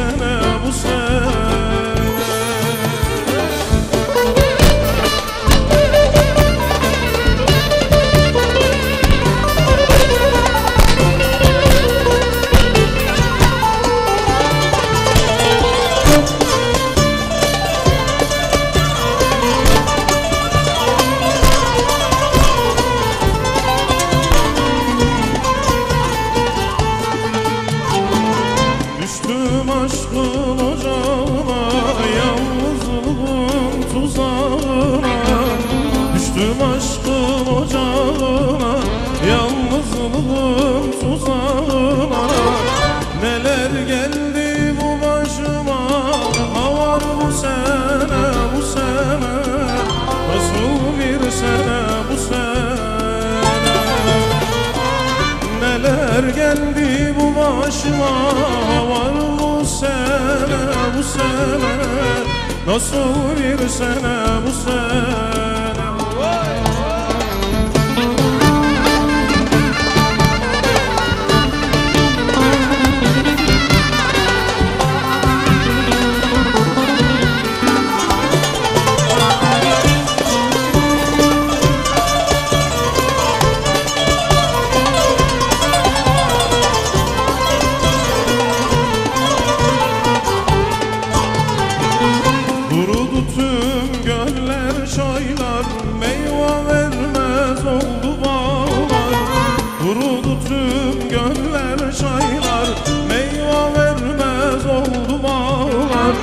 sene bu sene? tutulacağına Yalnızlığın tuzağına. Düştüm aşkın ocağına Yalnızlığın tuzağına. Neler geldi bu başıma Havar bu sene bu sene. Nasıl bir sene bu sene? Neler geldi bu başıma Havar Kurudu tüm göller çaylar Meyve vermez oldu bağlar. Kurudu tüm göller çaylar Meyve vermez oldu bağlar.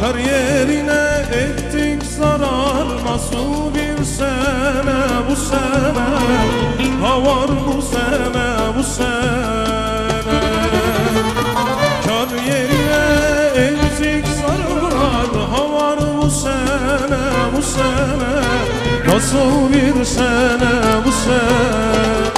Kar yerine ettik zarar Nasıl bir sene bu sene? Ha var bu sene bu sene sene Nasıl bir sene bu sene